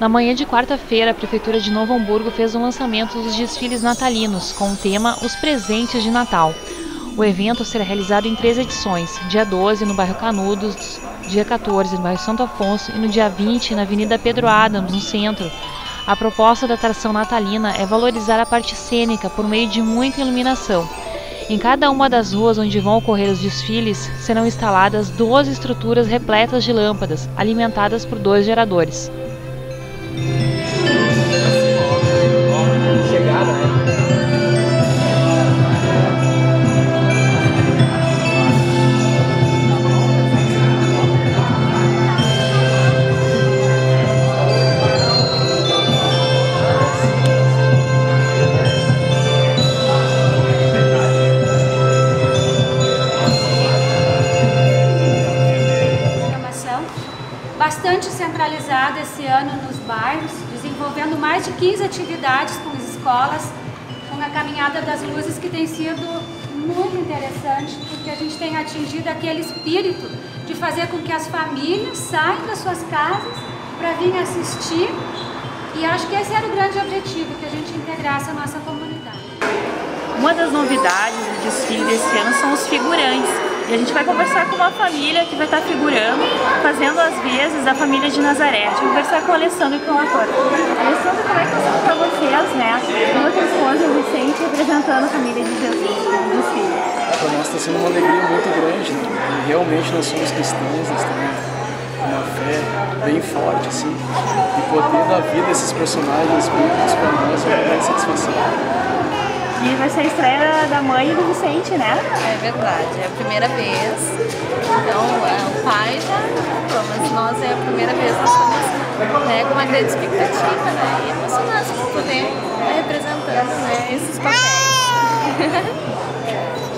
Na manhã de quarta-feira, a Prefeitura de Novo Hamburgo fez o lançamento dos desfiles natalinos, com o tema Os Presentes de Natal. O evento será realizado em três edições: dia 12 no bairro Canudos, dia 14 no bairro Santo Afonso e no dia 20 na Avenida Pedro Adams, no centro. A proposta da atração natalina é valorizar a parte cênica por meio de muita iluminação. Em cada uma das ruas onde vão ocorrer os desfiles serão instaladas 12 estruturas repletas de lâmpadas, alimentadas por dois geradores. Bastante centralizada esse ano nos bairros, desenvolvendo mais de 15 atividades com as escolas, com a caminhada das luzes que tem sido muito interessante, porque a gente tem atingido aquele espírito de fazer com que as famílias saiam das suas casas para vir assistir e acho que esse era o grande objetivo, que a gente integrasse a nossa comunidade. Uma das novidades do desfile desse ano são os figurantes, e a gente vai conversar com uma família que vai estar figurando, fazendo as vezes da família de Nazaré. A gente vai conversar com o Alessandro e com o ator. Alessandro, como é que está para vocês, né? Com a tua esposa, Vicente, representando a família de Jesus no desfile? Para nós está sendo uma alegria muito grande, né? Realmente nós somos cristãos, nós temos uma fé bem forte, assim. E poder dar vida a esses personagens bíblicos para nós é uma grande satisfação. E vai ser a estreia da mãe do Vicente, né? É verdade, é a primeira vez. Então, é, o pai já comprou, mas nós é a primeira vez nós estamos né, com uma grande expectativa, né? E emocionados por poder estar representando né, esses papéis.